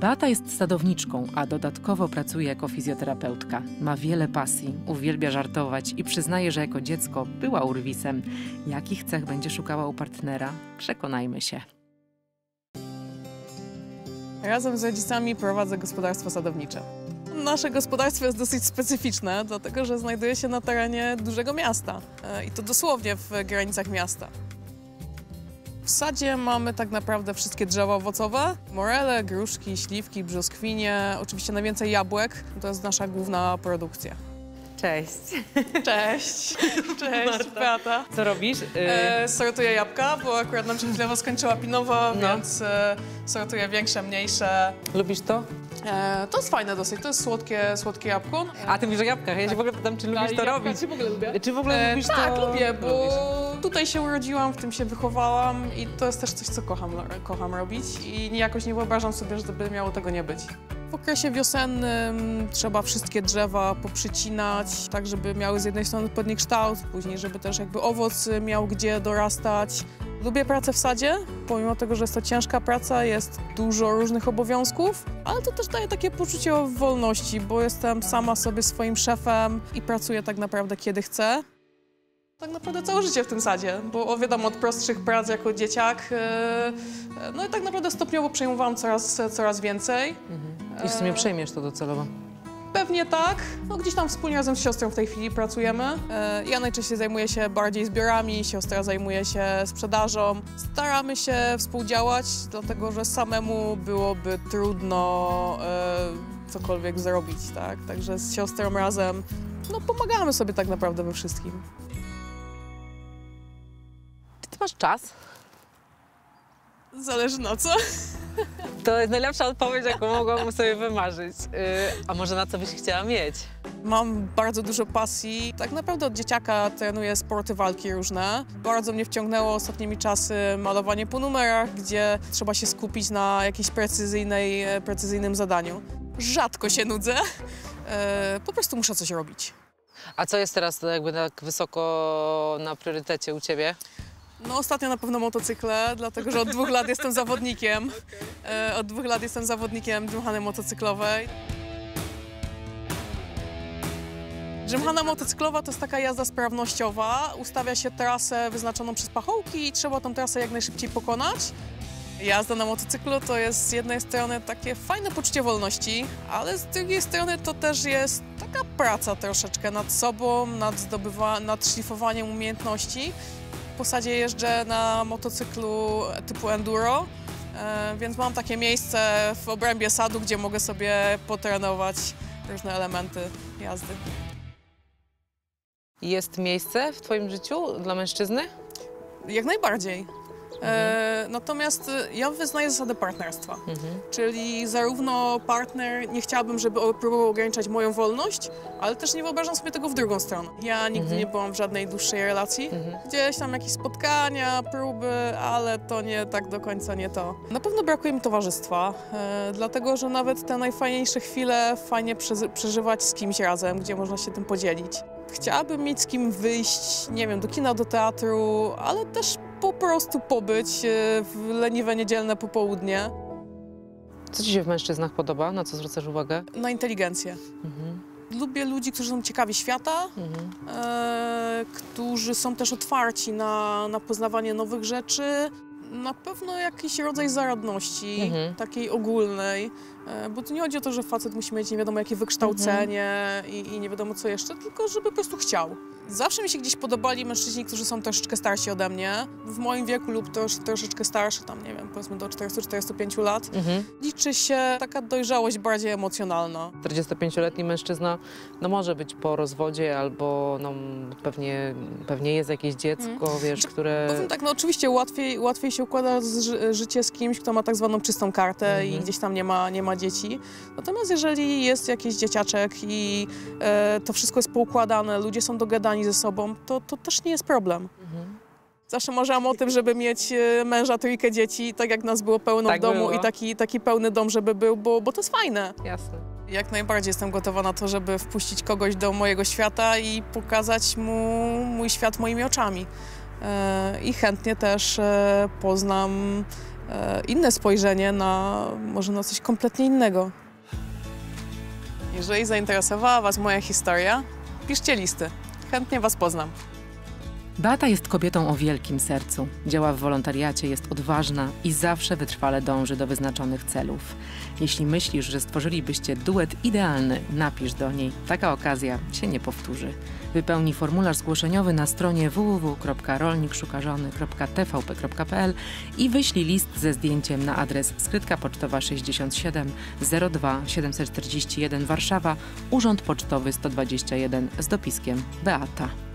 Beata jest sadowniczką, a dodatkowo pracuje jako fizjoterapeutka. Ma wiele pasji, uwielbia żartować i przyznaje, że jako dziecko była urwisem. Jakich cech będzie szukała u partnera? Przekonajmy się. Razem z rodzicami prowadzę gospodarstwo sadownicze. Nasze gospodarstwo jest dosyć specyficzne, dlatego że znajduje się na terenie dużego miasta e, i to dosłownie w granicach miasta. W sadzie mamy tak naprawdę wszystkie drzewa owocowe. Morele, gruszki, śliwki, brzoskwinie, oczywiście najwięcej jabłek. To jest nasza główna produkcja. Cześć. Cześć, cześć, Marta. Beata. Co robisz? Y, E, sortuję jabłka, bo akurat nam się chwilowo skończyła pinowa, No. więc e, sortuję większe, mniejsze. lubisz to? E, to jest fajne dosyć, to jest słodkie, słodkie jabłko. A ty mówisz o jabłkach. Ja się w ogóle pytam, czy lubisz to robić. w ogóle lubię. Czy w ogóle E, lubisz tak, to? lubię, bo Lubisz. tutaj się urodziłam, w tym się wychowałam i to jest też coś, co kocham, kocham robić i nie- jakoś nie wyobrażam sobie, żeby miało tego nie być. W okresie wiosennym trzeba wszystkie drzewa poprzycinać, tak żeby miały z jednej strony odpowiedni kształt, później żeby też jakby owoc miał gdzie dorastać. Lubię pracę w sadzie, pomimo tego, że jest to ciężka praca, jest dużo różnych obowiązków, ale to też daje takie poczucie wolności, bo jestem sama sobie swoim szefem i pracuję tak naprawdę kiedy chcę. Tak naprawdę całe życie w tym sadzie, bo wiadomo, od prostszych prac jako dzieciak, e, e, no i tak naprawdę stopniowo przejmowałam coraz, coraz więcej. Mhm. I w sumie przejmiesz to docelowo. Pewnie tak. No gdzieś tam wspólnie razem z siostrą w tej chwili pracujemy. E, Ja najczęściej zajmuję się bardziej zbiorami, siostra zajmuje się sprzedażą. Staramy się współdziałać, dlatego że samemu byłoby trudno e, cokolwiek zrobić, tak? Także z siostrą razem no, pomagamy sobie tak naprawdę we wszystkim. Czy ty masz czas? Zależy na co. To jest najlepsza odpowiedź, jaką mogłam sobie wymarzyć. Y, a może na co byś chciała mieć? Mam bardzo dużo pasji. Tak naprawdę od dzieciaka trenuję sporty walki różne. Bardzo mnie wciągnęło ostatnimi czasy malowanie po numerach, gdzie trzeba się skupić na jakimś precyzyjnej, e, precyzyjnym zadaniu. Rzadko się nudzę. E, po prostu muszę coś robić. A co jest teraz jakby tak wysoko na priorytecie u ciebie? No ostatnio na pewno motocykle, dlatego że od dwóch lat jestem zawodnikiem. E, od dwóch lat jestem zawodnikiem dmuchany motocyklowej. Dżemchana motocyklowa to jest taka jazda sprawnościowa. Ustawia się trasę wyznaczoną przez pachołki i trzeba tą trasę jak najszybciej pokonać. Jazda na motocyklu to jest z jednej strony takie fajne poczucie wolności, ale z drugiej strony to też jest taka praca troszeczkę nad sobą, nad, zdobywa- nad szlifowaniem umiejętności. Posadzie jeżdżę na motocyklu typu enduro, e, więc mam takie miejsce w obrębie sadu, gdzie mogę sobie potrenować różne elementy jazdy. Jest miejsce w twoim życiu dla mężczyzny? Jak najbardziej. E, natomiast e, ja wyznaję zasadę partnerstwa, Mhm. czyli zarówno partner, nie chciałabym, żeby próbował ograniczać moją wolność, ale też nie wyobrażam sobie tego w drugą stronę. Ja nigdy Mhm. nie byłam w żadnej dłuższej relacji. Mhm. Gdzieś tam jakieś spotkania, próby, ale to nie tak do końca nie to. Na pewno brakuje mi towarzystwa, e, dlatego że nawet te najfajniejsze chwile fajnie przeżywać z kimś razem, gdzie można się tym podzielić. Chciałabym mieć z kim wyjść, nie wiem, do kina, do teatru, ale też po prostu pobyć e, w leniwe niedzielne popołudnie Co ci się w mężczyznach podoba? Na co zwracasz uwagę? na inteligencję. Mhm. Lubię ludzi, którzy są ciekawi świata, Mhm. e, którzy są też otwarci na, na poznawanie nowych rzeczy. Na pewno jakiś rodzaj zaradności, Mhm. takiej ogólnej, e, bo tu nie chodzi o to, że facet musi mieć nie wiadomo jakie wykształcenie i, i nie wiadomo co jeszcze, tylko żeby po prostu chciał. Zawsze mi się gdzieś podobali mężczyźni, którzy są troszeczkę starsi ode mnie, w moim wieku lub też troszeczkę starszy, tam nie wiem, powiedzmy do 40-45 lat. Mhm. Liczy się taka dojrzałość bardziej emocjonalna. 45-letni mężczyzna no może być po rozwodzie albo no, pewnie, pewnie jest jakieś dziecko, wiesz, Znaczy, które... Powiem tak, no oczywiście łatwiej, łatwiej się układa z, ży- życie z kimś, kto ma tak zwaną czystą kartę i Mhm. gdzieś tam nie ma, nie ma dzieci. Natomiast jeżeli jest jakiś dzieciaczek i e, to wszystko jest poukładane, ludzie są dogadani ze sobą, to, to też nie jest problem. Mhm. Zawsze marzyłam o tym, żeby mieć e, męża, trójkę dzieci, tak jak nas było pełno Tak w domu było. i taki, taki pełny dom, żeby był, bo, bo to jest fajne. Jasne. Jak najbardziej jestem gotowa na to, żeby wpuścić kogoś do mojego świata i pokazać mu mój świat moimi oczami. E, I chętnie też e, poznam e, inne spojrzenie na może na coś kompletnie innego. Jeżeli zainteresowała Was moja historia, piszcie listy. Chętnie Was poznam. Beata jest kobietą o wielkim sercu. Działa w wolontariacie, jest odważna i zawsze wytrwale dąży do wyznaczonych celów. Jeśli myślisz, że stworzylibyście duet idealny, napisz do niej. Taka okazja się nie powtórzy. Wypełnij formularz zgłoszeniowy na stronie www.rolnikszukarzony.tvp.pl i wyślij list ze zdjęciem na adres skrytka pocztowa 67 02 741 Warszawa, Urząd Pocztowy 121 z dopiskiem Beata.